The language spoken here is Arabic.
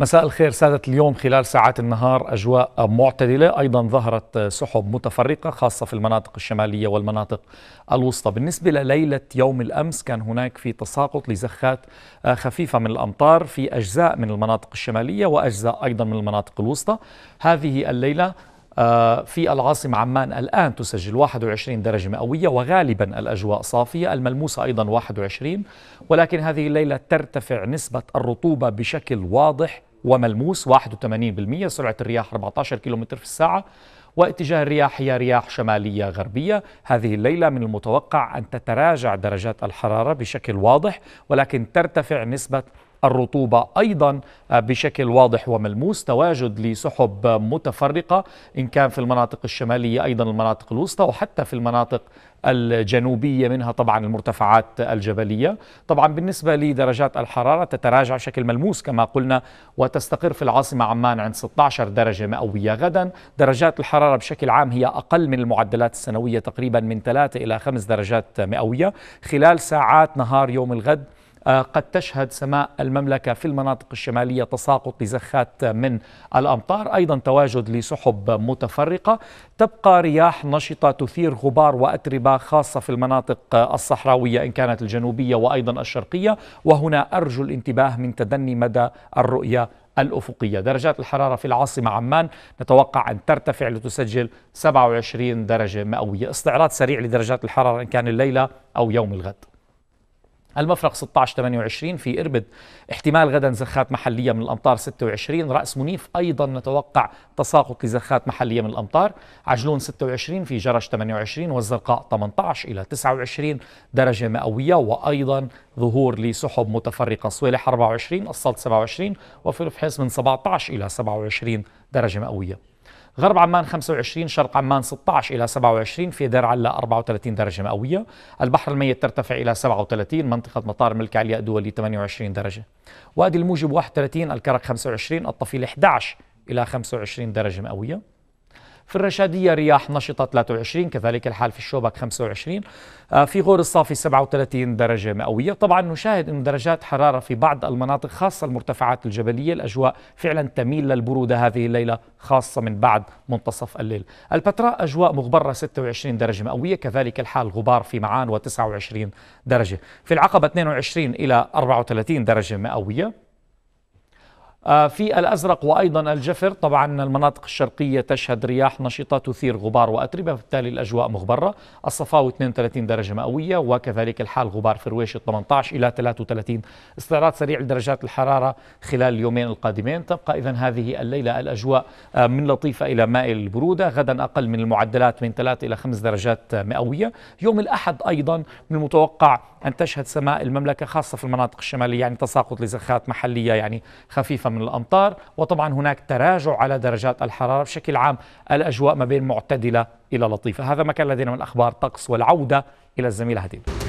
مساء الخير سادة اليوم خلال ساعات النهار أجواء معتدلة. أيضا ظهرت سحب متفرقة خاصة في المناطق الشمالية والمناطق الوسطى. بالنسبة لليلة يوم الأمس كان هناك في تساقط لزخات خفيفة من الأمطار في أجزاء من المناطق الشمالية وأجزاء أيضا من المناطق الوسطى. هذه الليلة آه، في العاصمة عمان الآن تسجل 21 درجة مئوية وغالبا الأجواء صافية الملموسة أيضا 21 ولكن هذه الليلة ترتفع نسبة الرطوبة بشكل واضح وملموس 81% سرعة الرياح 14 كم في الساعة واتجاه الرياح هي رياح شمالية غربية. هذه الليلة من المتوقع أن تتراجع درجات الحرارة بشكل واضح ولكن ترتفع نسبة الرطوبة. أيضا بشكل واضح وملموس تواجد لسحب متفرقة إن كان في المناطق الشمالية أيضا المناطق الوسطى وحتى في المناطق الجنوبية منها طبعا المرتفعات الجبلية. طبعا بالنسبة لدرجات الحرارة تتراجع بشكل ملموس كما قلنا وتستقر في العاصمة عمان عند 16 درجة مئوية غدا. درجات الحرارة بشكل عام هي أقل من المعدلات السنوية تقريبا من 3 إلى 5 درجات مئوية. خلال ساعات نهار يوم الغد آه، قد تشهد سماء المملكة في المناطق الشمالية تساقط لزخات من الأمطار. أيضا تواجد لسحب متفرقة. تبقى رياح نشطة تثير غبار وأتربة خاصة في المناطق الصحراوية إن كانت الجنوبية وأيضا الشرقية. وهنا أرجو الانتباه من تدني مدى الرؤية الأفقية. درجات الحرارة في العاصمة عمان نتوقع أن ترتفع لتسجل 27 درجة مئوية. استعراض سريع لدرجات الحرارة إن كان الليلة أو يوم الغد. المفرق 16 28 في إربد. احتمال غدا زخات محلية من الأمطار 26 رأس منيف أيضا نتوقع تساقط لزخات محلية من الأمطار. عجلون 26 في جرش 28 والزرقاء 18 إلى 29 درجة مئوية وأيضا ظهور لسحب متفرقة صويلح 24 السلط 27 وفي الفحيص من 17 إلى 27 درجة مئوية. غرب عمان 25 شرق عمان 16 إلى 27 في دير علا 34 درجة مئوية. البحر الميت ترتفع إلى 37 منطقة مطار ملك علياء الدولي 28 درجة. وادي الموجب 31 الكرك 25 الطفيل 11 إلى 25 درجة مئوية. في الرشادية رياح نشطة 23 كذلك الحال في الشوبك 25 آه، في غور الصافي 37 درجة مئوية. طبعا نشاهد أن درجات حرارة في بعض المناطق خاصة المرتفعات الجبلية الأجواء فعلا تميل للبرودة هذه الليلة خاصة من بعد منتصف الليل. البتراء أجواء مغبرة 26 درجة مئوية كذلك الحال غبار في معان و29 درجة. في العقبة 22 إلى 34 درجة مئوية. في الأزرق وأيضا الجفر. طبعا المناطق الشرقية تشهد رياح نشطة تثير غبار وأتربة بالتالي الأجواء مغبرة. الصفاوي 32 درجة مئوية وكذلك الحال غبار فرويش 18 إلى 33 استعراض سريع لدرجات الحرارة خلال اليومين القادمين. تبقى إذا هذه الليلة الأجواء آه، من لطيفة إلى مائل البرودة غدا أقل من المعدلات من 3 إلى 5 درجات مئوية. يوم الأحد أيضا من المتوقع أن تشهد سماء المملكة خاصة في المناطق الشمالية يعني تساقط لزخات محلية يعني خفيفة من الأمطار وطبعا هناك تراجع على درجات الحرارة بشكل عام الأجواء ما بين معتدلة إلى لطيفة. هذا ما كان لدينا من الأخبار طقس والعودة إلى الزميلة هديل.